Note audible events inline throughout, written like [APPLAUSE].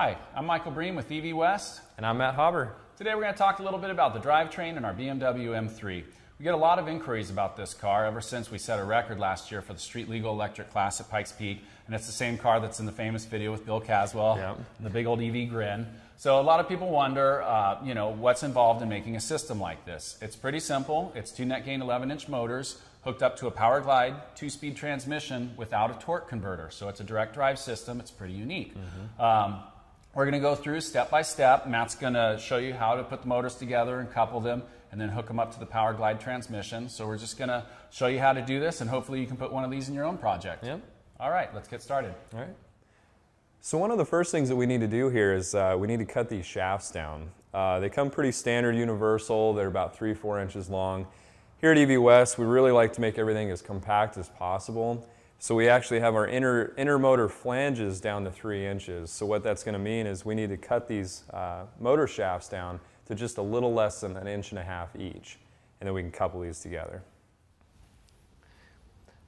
Hi, I'm Michael Bream with EV West. And I'm Matt Hauber. Today we're going to talk a little bit about the drivetrain in our BMW M3. We get a lot of inquiries about this car ever since we set a record last year for the street legal electric class at Pikes Peak. And it's the same car that's in the famous video with Bill Caswell, Yep. and the big old EV grin. So a lot of people wonder, uh, you know, what's involved in making a system like this. It's pretty simple. It's two NetGain 11-inch motors hooked up to a Powerglide two-speed transmission without a torque converter. So it's a direct drive system. It's pretty unique. Um, we're going to go through step by step. Matt's going to show you how to put the motors together and couple them and then hook them up to the Powerglide transmission. So we're just going to show you how to do this and hopefully you can put one of these in your own project. Yep. All right, let's get started. All right. So one of the first things that we need to do here is uh, we need to cut these shafts down. Uh, they come pretty standard universal. They're about three, four inches long. Here at EV West, we really like to make everything as compact as possible. So we actually have our inner, inner motor flanges down to three inches. So what that's going to mean is we need to cut these uh, motor shafts down to just a little less than an inch and a half each. And then we can couple these together.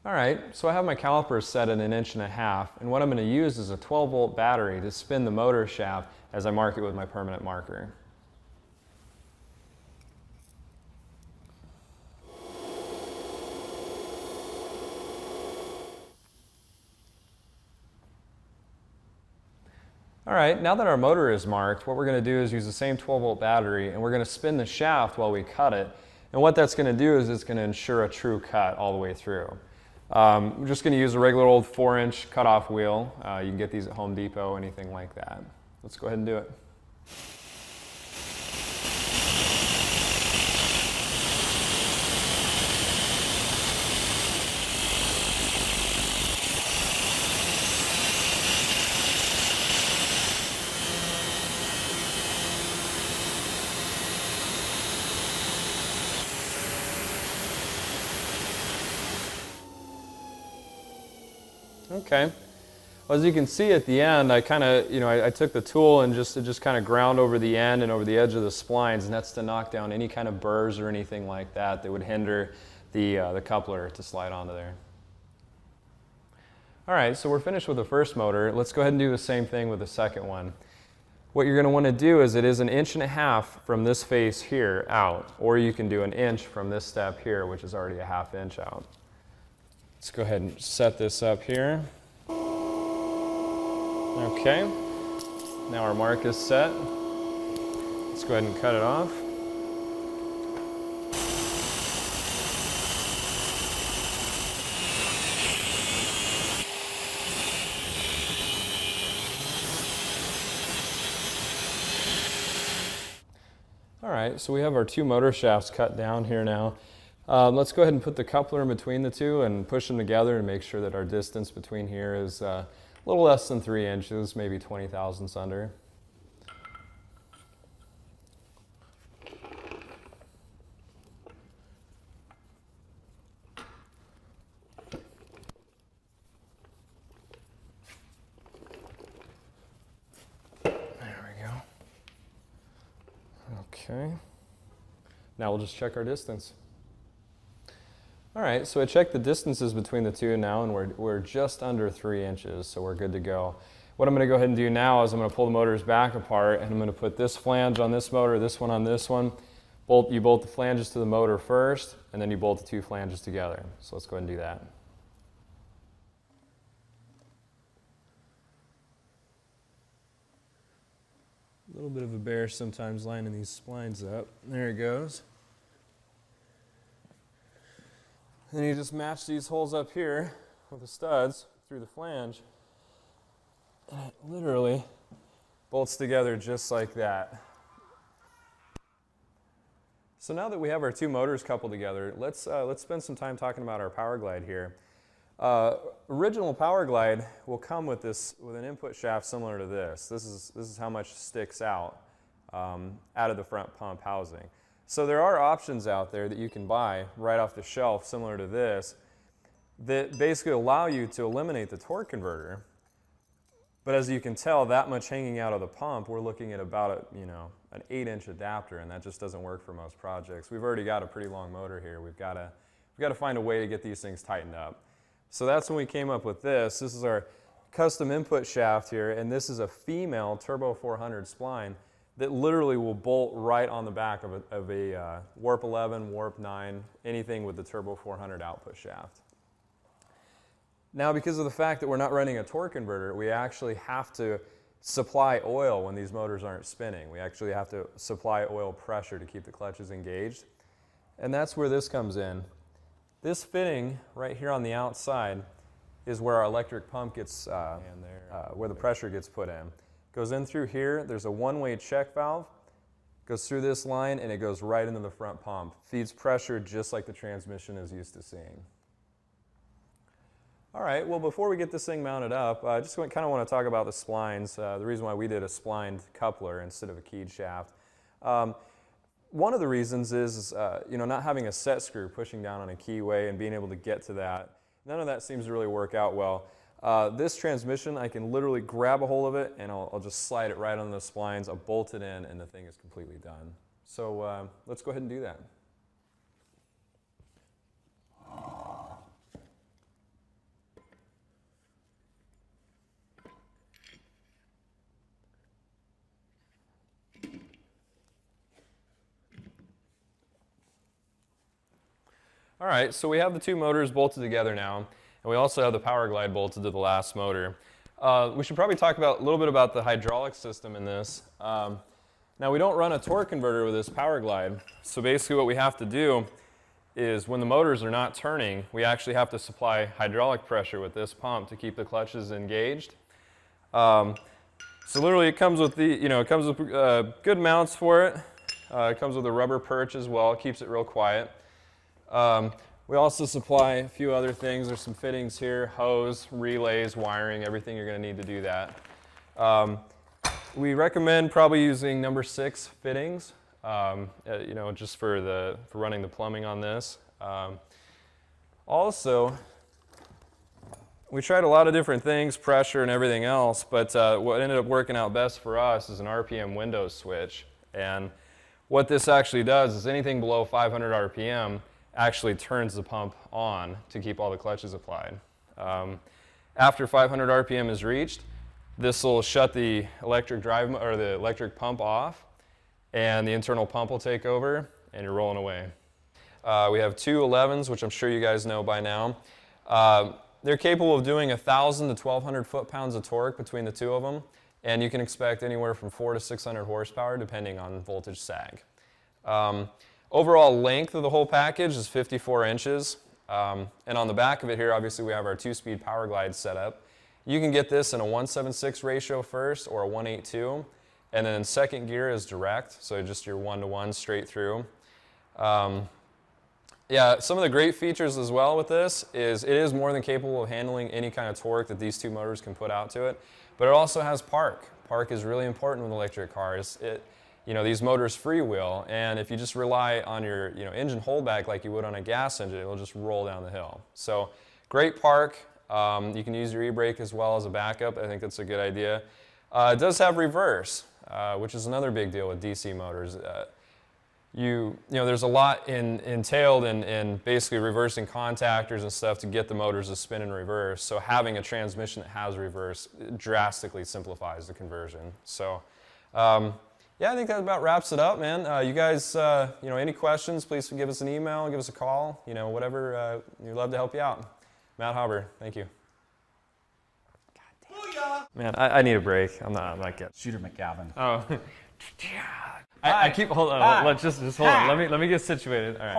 All right, so I have my calipers set at an inch and a half, and what I'm going to use is a 12 volt battery to spin the motor shaft as I mark it with my permanent marker. All right, now that our motor is marked, what we're going to do is use the same 12 volt battery and we're going to spin the shaft while we cut it. And what that's going to do is it's going to ensure a true cut all the way through. Um, we're just going to use a regular old 4 inch cutoff wheel. Uh, you can get these at Home Depot, anything like that. Let's go ahead and do it. Okay. Well, as you can see at the end, I kind of, you know, I, I, took the tool and just just kind of ground over the end and over the edge of the splines, and that's to knock down any kind of burrs or anything like that that would hinder the, uh, the coupler to slide onto there. All right, so we're finished with the first motor. Let's go ahead and do the same thing with the second one. What you're going to want to do is it is an inch and a half from this face here out, or you can do an inch from this step here, which is already a half inch out. Let's go ahead and set this up here. Okay, now our mark is set. Let's go ahead and cut it off. All right, so we have our two motor shafts cut down here now. Um, let's go ahead and put the coupler in between the two and push them together and make sure that our distance between here is uh, a little less than three inches, maybe 20 thousandths under. There we go. Okay. Now we'll just check our distance. All right, so I checked the distances between the two now, and we're, we're just under three inches, so we're good to go. What I'm gonna go ahead and do now is I'm gonna pull the motors back apart, and I'm gonna put this flange on this motor, this one on this one. Bolt, you bolt the flanges to the motor first, and then you bolt the two flanges together. So let's go ahead and do that. A little bit of a bear sometimes lining these splines up. There it goes. Then you just match these holes up here with the studs through the flange. And it literally bolts together just like that. So now that we have our two motors coupled together, let's, uh, let's spend some time talking about our Powerglide here. Uh, original Powerglide will come with this with an input shaft similar to this. This is, this is how much sticks out um, out of the front pump housing. So there are options out there that you can buy right off the shelf similar to this that basically allow you to eliminate the torque converter. But as you can tell, that much hanging out of the pump, we're looking at about a, you know, an eight inch adapter and that just doesn't work for most projects. We've already got a pretty long motor here. We've got to, we've got to find a way to get these things tightened up. So that's when we came up with this. This is our custom input shaft here, and this is a female Turbo 400 spline that literally will bolt right on the back of a, of a uh, Warp 11, Warp 9, anything with the Turbo 400 output shaft. Now, because of the fact that we're not running a torque converter, we actually have to supply oil when these motors aren't spinning. We actually have to supply oil pressure to keep the clutches engaged. And that's where this comes in. This fitting right here on the outside is where our electric pump gets, uh, uh, where the pressure gets put in. Goes in through here, there's a one-way check valve, goes through this line and it goes right into the front pump. Feeds pressure just like the transmission is used to seeing. All right, well before we get this thing mounted up, I uh, just kind of want to talk about the splines, uh, the reason why we did a splined coupler instead of a keyed shaft. Um, one of the reasons is, uh, you know, not having a set screw pushing down on a keyway and being able to get to that. None of that seems to really work out well. Uh, this transmission, I can literally grab a hold of it and I'll, I'll, just slide it right on the splines. I'll bolt it in and the thing is completely done. So uh, let's go ahead and do that. All right, so we have the two motors bolted together now, and we also have the Powerglide bolted to the last motor. Uh, we should probably talk about a little bit about the hydraulic system in this. Um, now we don't run a torque converter with this Powerglide, so basically what we have to do is when the motors are not turning, we actually have to supply hydraulic pressure with this pump to keep the clutches engaged. Um, so literally it comes with the, you know, it comes with uh, good mounts for it. Uh, it comes with a rubber perch as well, keeps it real quiet. Um, we also supply a few other things. There's some fittings here, hose, relays, wiring, everything you're going to need to do that. Um, we recommend probably using number six fittings, um, uh, you know, just for, the, for running the plumbing on this. Um, also, we tried a lot of different things, pressure and everything else, but uh, what ended up working out best for us is an RPM window switch. And what this actually does is anything below 500 RPM, actually turns the pump on to keep all the clutches applied. Um, after 500 RPM is reached, this will shut the electric drive or the electric pump off, and the internal pump will take over, and you're rolling away. Uh, we have two 11s, which I'm sure you guys know by now. Uh, they're capable of doing 1,000 to 1,200 foot-pounds of torque between the two of them, and you can expect anywhere from 4 to 600 horsepower depending on voltage sag. Um, Overall length of the whole package is 54 inches. Um, and on the back of it here, obviously we have our two-speed Powerglide set up. You can get this in a 176 ratio first or a 182. And then second gear is direct, so just your one-to-one -one straight through. Um, yeah, some of the great features as well with this is it is more than capable of handling any kind of torque that these two motors can put out to it. But it also has park. Park is really important with electric cars. It, you know, these motors freewheel, and if you just rely on your, you know, engine holdback like you would on a gas engine, it'll just roll down the hill. So, great park. Um, you can use your e-brake as well as a backup. I think that's a good idea. Uh, it does have reverse, uh, which is another big deal with DC motors. Uh, you, you know, there's a lot in, entailed in, in basically reversing contactors and stuff to get the motors to spin in reverse. So having a transmission that has reverse drastically simplifies the conversion. So. Um, yeah, I think that about wraps it up, man. Uh, you guys, uh, you know, any questions, please give us an email, give us a call, you know, whatever. Uh, we'd love to help you out. Matt Hauber, thank you. Man, I, I, need a break. I'm not, I'm not getting. Shooter McGavin. Oh. [LAUGHS] I, I, keep, hold on, let's just, just hold on. Let me, let me get situated. All right.